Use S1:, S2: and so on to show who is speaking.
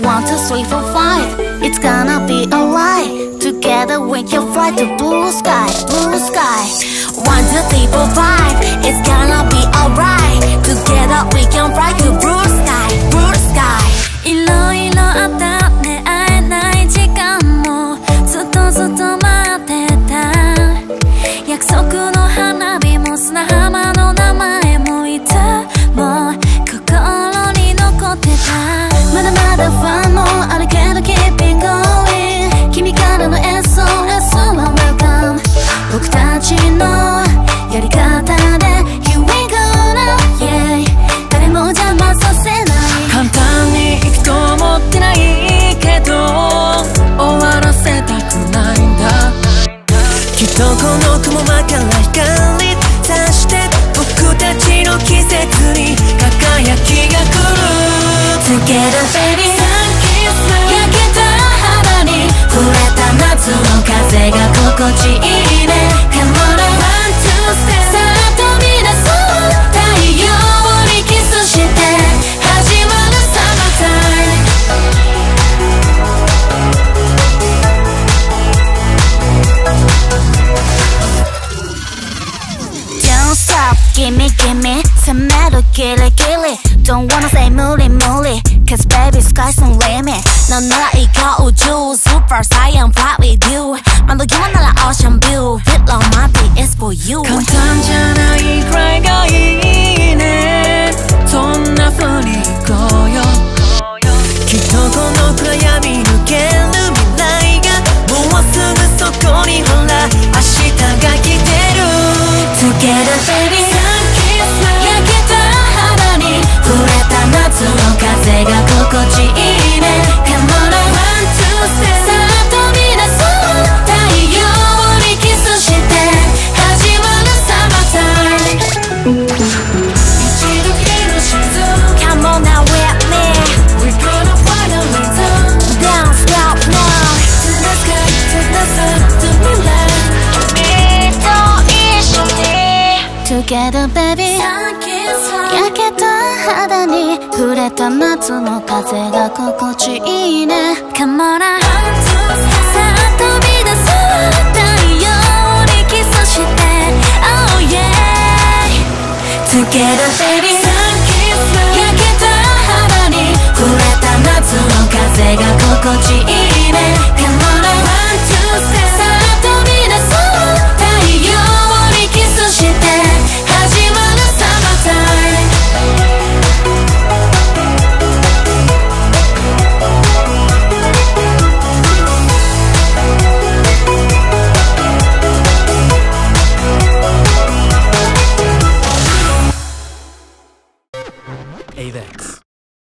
S1: One, two, three, four, five It's gonna be alright. Together we can fly to blue sky, blue sky. One, two, three, four, five. け
S2: る
S1: ベビー焼けた肌に触れた夏の風が心地いいね Come on, one, さあ飛び出そう太陽にキスして始まるサマータイム君君攻めるキリキリ Don't wanna say moody moody Cause baby sky's no limit. No, 나라 이겨 super science fly
S2: けどベ
S1: ビー焼けた肌に触れた夏の風が心地いいね。Come on さあ飛び出そう太陽にキスして。Oh yeah